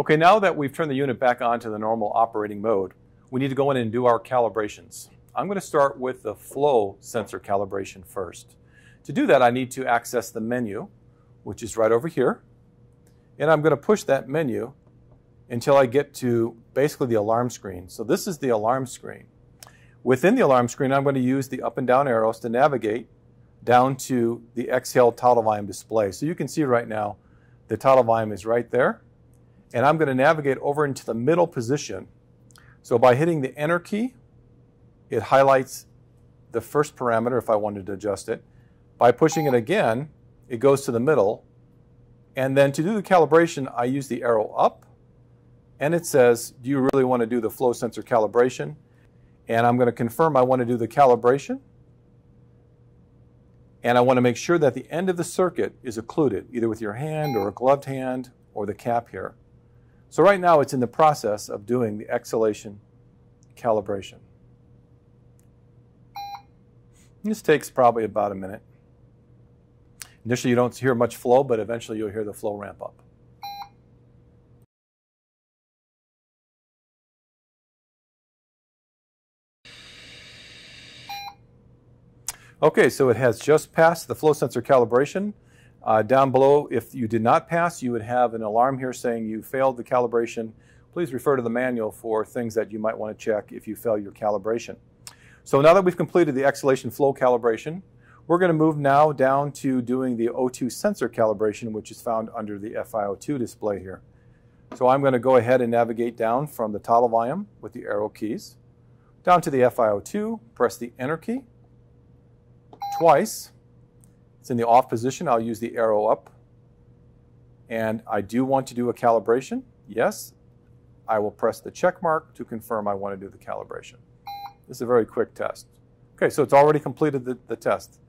Okay, now that we've turned the unit back on to the normal operating mode, we need to go in and do our calibrations. I'm going to start with the flow sensor calibration first. To do that, I need to access the menu, which is right over here. And I'm going to push that menu until I get to basically the alarm screen. So this is the alarm screen. Within the alarm screen, I'm going to use the up and down arrows to navigate down to the exhale tidal volume display. So you can see right now the tidal volume is right there and I'm going to navigate over into the middle position. So by hitting the enter key, it highlights the first parameter if I wanted to adjust it. By pushing it again, it goes to the middle. And then to do the calibration, I use the arrow up and it says, do you really want to do the flow sensor calibration? And I'm going to confirm I want to do the calibration. And I want to make sure that the end of the circuit is occluded, either with your hand or a gloved hand or the cap here. So right now it's in the process of doing the exhalation calibration. This takes probably about a minute. Initially you don't hear much flow, but eventually you'll hear the flow ramp up. Okay, so it has just passed the flow sensor calibration. Uh, down below, if you did not pass, you would have an alarm here saying you failed the calibration. Please refer to the manual for things that you might want to check if you fail your calibration. So now that we've completed the exhalation flow calibration, we're going to move now down to doing the O2 sensor calibration, which is found under the FiO2 display here. So I'm going to go ahead and navigate down from the tidal volume with the arrow keys, down to the FiO2, press the enter key twice, it's in the off position. I'll use the arrow up. And I do want to do a calibration. Yes. I will press the check mark to confirm I want to do the calibration. This is a very quick test. Okay, so it's already completed the, the test.